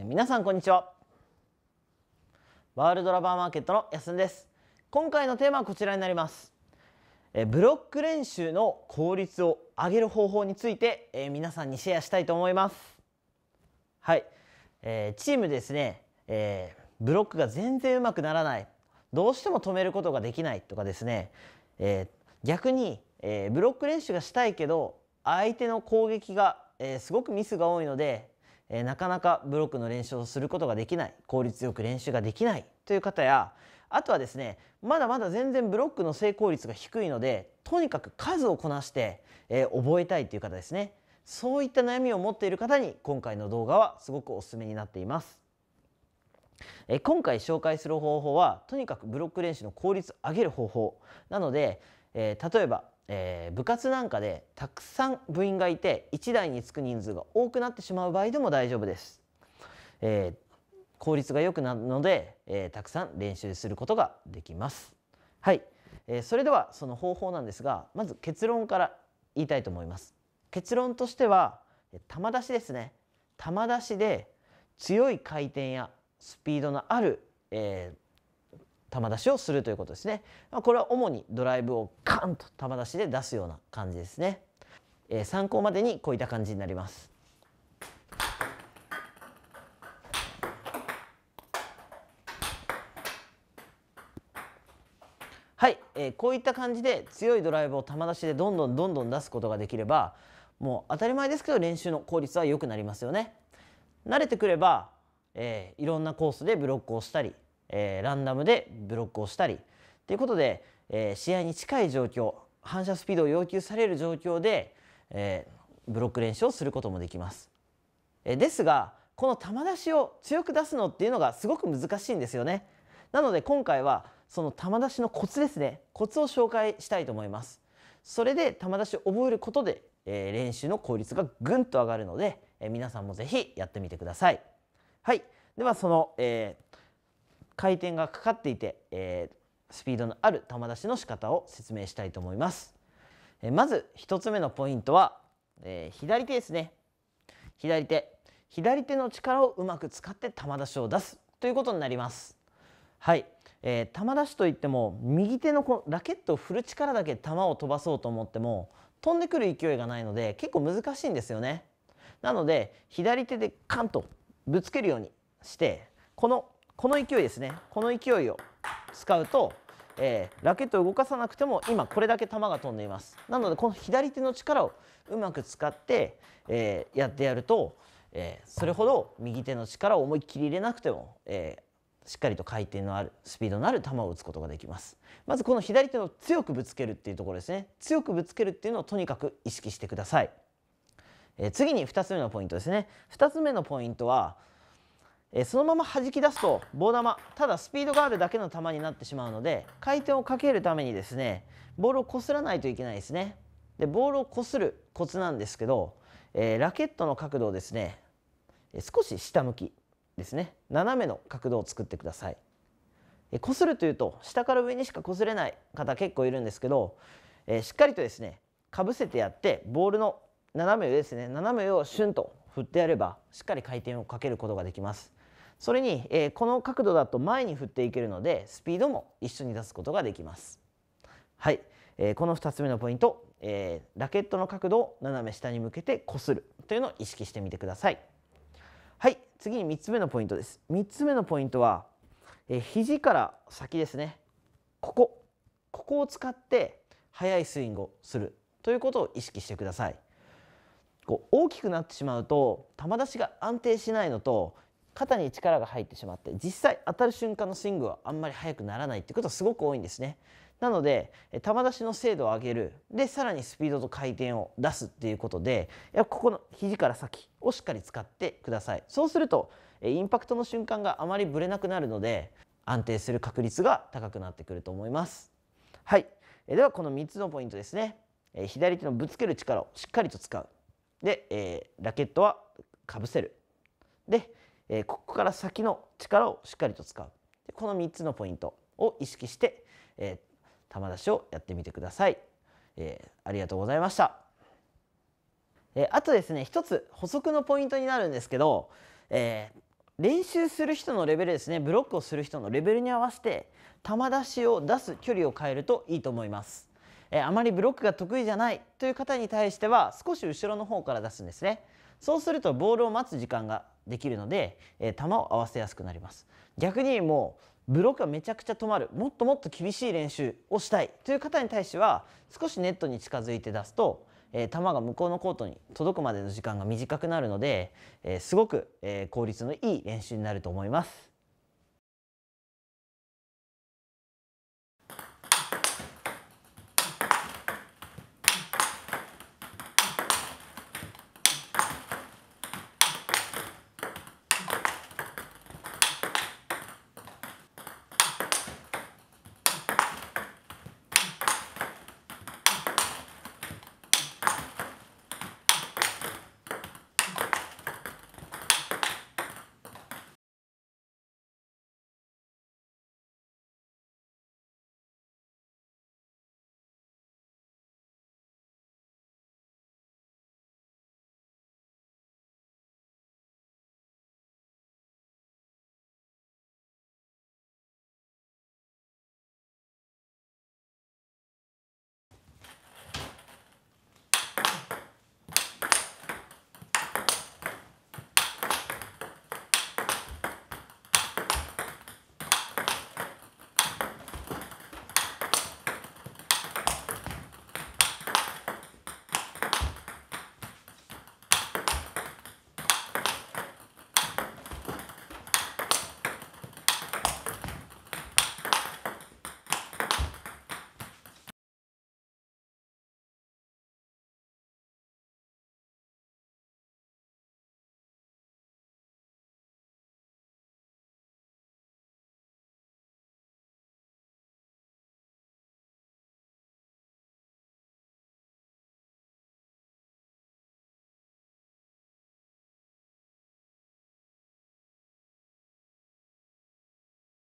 えー、皆さんこんにちは。ワールドラバーマーケットのやすんです。今回のテーマはこちらになります、えー、ブロック練習の効率を上げる方法について、えー、皆さんにシェアしたいと思います。はい、えー、チームですね、えー、ブロックが全然うまくならない。どうしても止めることができないとかですね、えー、逆に、えー、ブロック練習がしたいけど相手の攻撃が、えー、すごくミスが多いので、え、なかなかブロックの練習をすることができない効率よく練習ができないという方やあとはですねまだまだ全然ブロックの成功率が低いのでとにかく数をこなして、えー、覚えたいという方ですねそういった悩みを持っている方に今回の動画はすごくおすすめになっています。え今回紹介する方法はとにかくブロック練習の効率を上げる方法なので、えー、例えばえー、部活なんかでたくさん部員がいて1台につく人数が多くなってしまう場合でも大丈夫です。えー、効率が良くなるので、えー、たくさん練習することができます。はい、えー、それではその方法なんですがまず結論から言いたいと思います。結論としては球出しですね。球出しで強い回転やスピードのある、えー、球出しをするということですね。これは主にドライブをカンと球出しで出すような感じですね。えー、参考までにこういった感じになります。はい、えー、こういった感じで強いドライブを球出しでどんどんどんどん出すことができればもう当たり前ですけど練習の効率は良くなりますよね。慣れてくれば、えー、いろんなコースでブロックをしたりえー、ランダムでブロックをしたりということで、えー、試合に近い状況反射スピードを要求される状況で、えー、ブロック練習をすることもできます。えー、ですがこの球出しを強く出すのっていうのがすごく難しいんですよね。なので今回はその球出しのコツですねコツを紹介したいと思います。それで球出しを覚えることで、えー、練習の効率がぐんと上がるので、えー、皆さんも是非やってみてください。はい、ではその、えー回転がかかっていて、えー、スピードのある球出しの仕方を説明したいと思います。えー、まず1つ目のポイントは、えー、左手ですね。左手。左手の力をうまく使って球出しを出すということになります。はい、えー、球出しといっても右手のこのラケットを振る力だけ球を飛ばそうと思っても飛んでくる勢いがないので結構難しいんですよね。なので左手でカンとぶつけるようにしてこのこの勢いですね。この勢いを使うと、えー、ラケットを動かさなくても今これだけ球が飛んでいます。なのでこの左手の力をうまく使って、えー、やってやると、えー、それほど右手の力を思いっきり入れなくても、えしっかりと回転のあるスピードのある球を打つことができます。まずこの左手の強くぶつけるっていうところですね。強くぶつけるっていうのをとにかく意識してください、え次に2つ目のポイントですね。2つ目のポイントはえそのまま弾き出すと棒玉ただスピードがあるだけの球になってしまうので回転をかけるためにですねボールをこすらないといけないですね。でボールをこするコツなんですけど、えー、ラケットの角度をですね少し下向きですね。斜めの角度を作ってください。こするというと下から上にしかこすれない方結構いるんですけど、えー、しっかりとですねかぶせてやってボールの斜め上ですね斜め上をシュンと振ってやればしっかり回転をかけることができます。それに、えー、この角度だと前に振っていけるのでスピードも一緒に出すことができます。はい、えー、この2つ目のポイント、えー、ラケットの角度を斜め下に向けてこするというのを意識してみてください。はい次に3つ目のポイントです。3つ目のポイントは、えー、肘から先ですねここここを使って速いスイングをするということを意識してください。こう大きくなってしまうと球出しが安定しないのと肩に力が入ってしまって実際当たる瞬間のスイングはあんまり速くならないってことはすごく多いんですね。なので球出しの精度を上げるでさらにスピードと回転を出すっていうことでここの肘から先をしっかり使ってください。そうするとインパクトの瞬間があまりぶれなくなるので安定する確率が高くなってくると思います。はい、ではこの3つのポイントですね。左手のぶつける力をしっかりと使う。で、えー、ラケットはかぶせる。で、えー、ここから先の力をしっかりと使うでこの3つのポイントを意識して、えー、球出しをやってみてください、えー、ありがとうございました、えー、あとですね一つ補足のポイントになるんですけど、えー、練習する人のレベルですねブロックをする人のレベルに合わせて球出しを出す距離を変えるといいと思います。えあまりブロックが得意じゃないという方に対しては少し後ろの方から出すんですね。そうするとボールを待つ時間ができるので、え球を合わせやすくなります。逆にもうブロックがめちゃくちゃ止まるもっともっと厳しい練習をしたいという方に対しては少しネットに近づいて出すとえー、球が向こうのコートに届くまでの時間が短くなるので、えー、すごく、え、効率のいい練習になると思います。